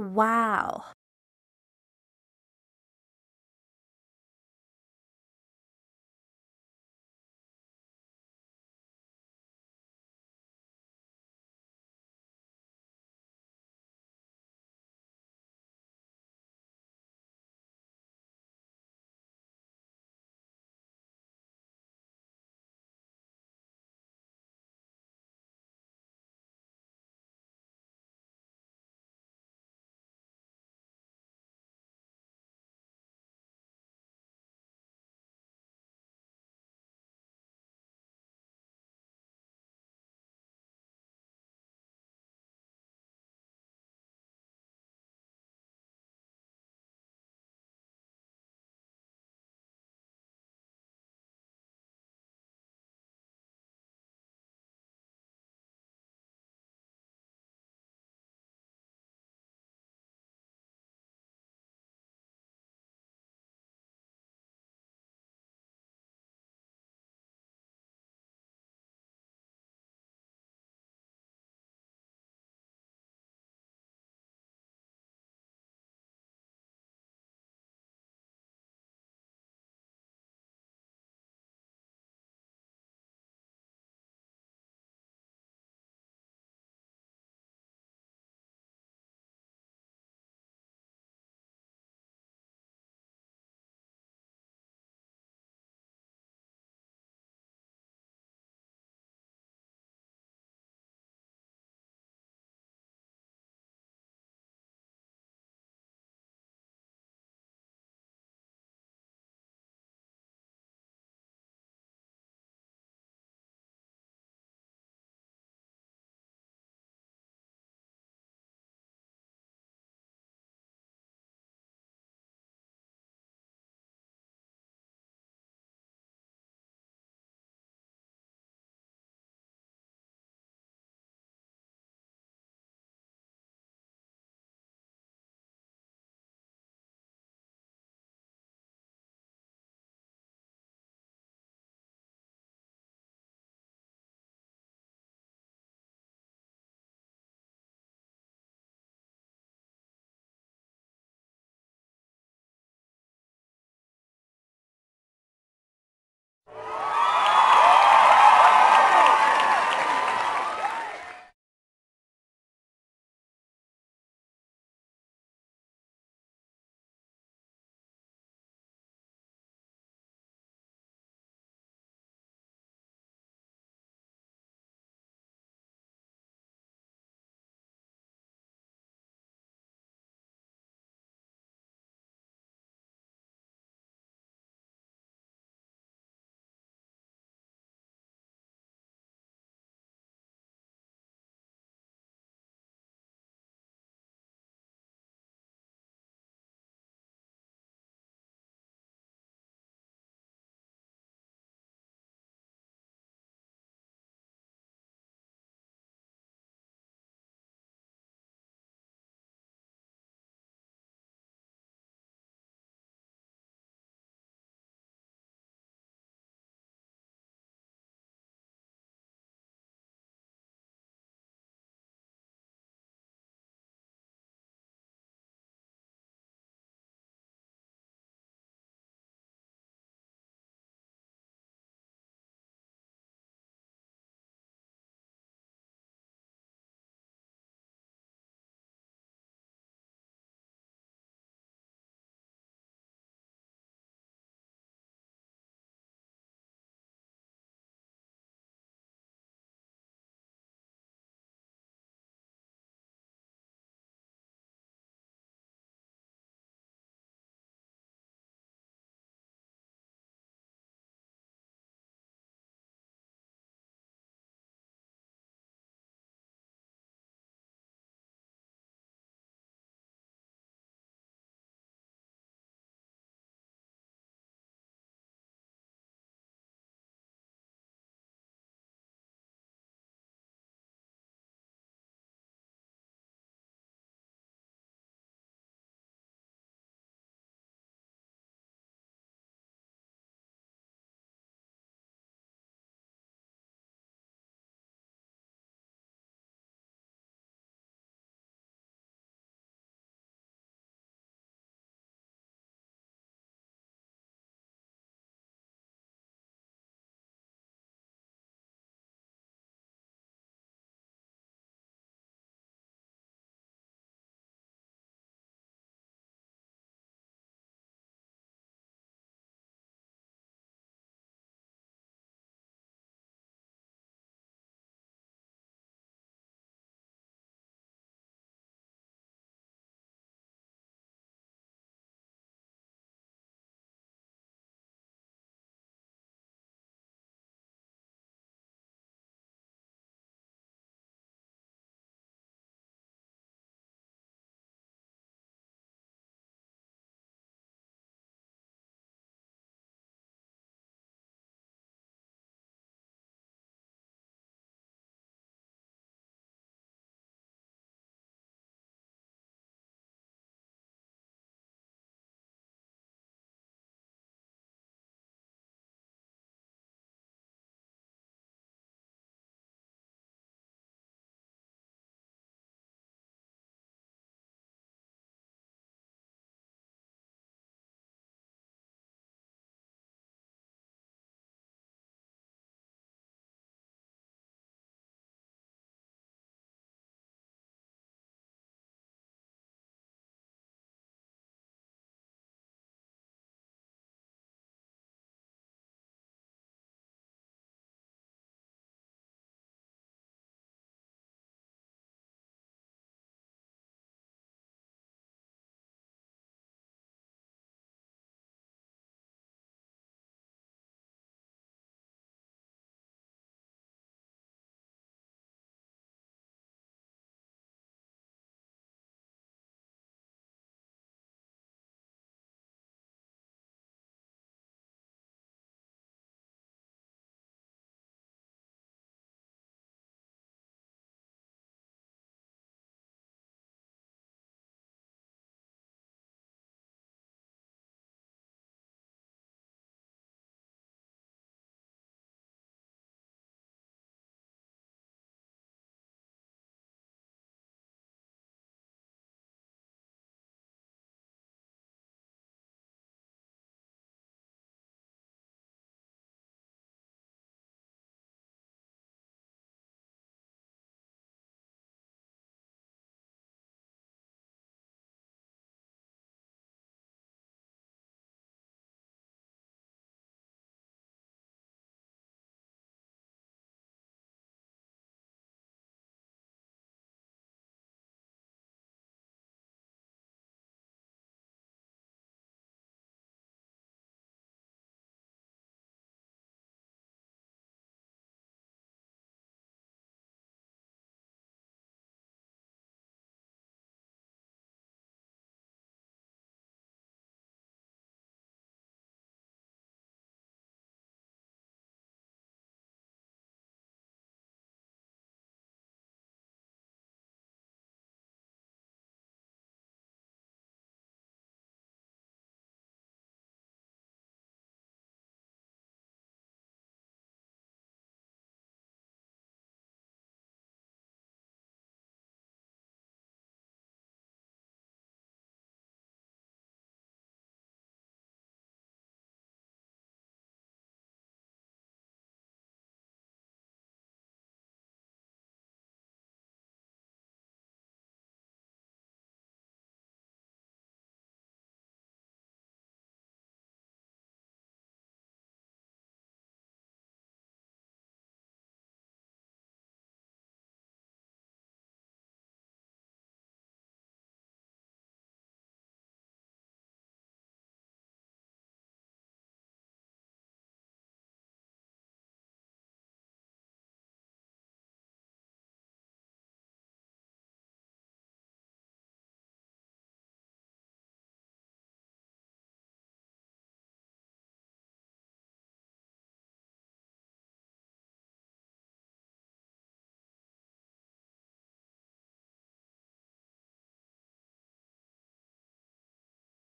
Wow.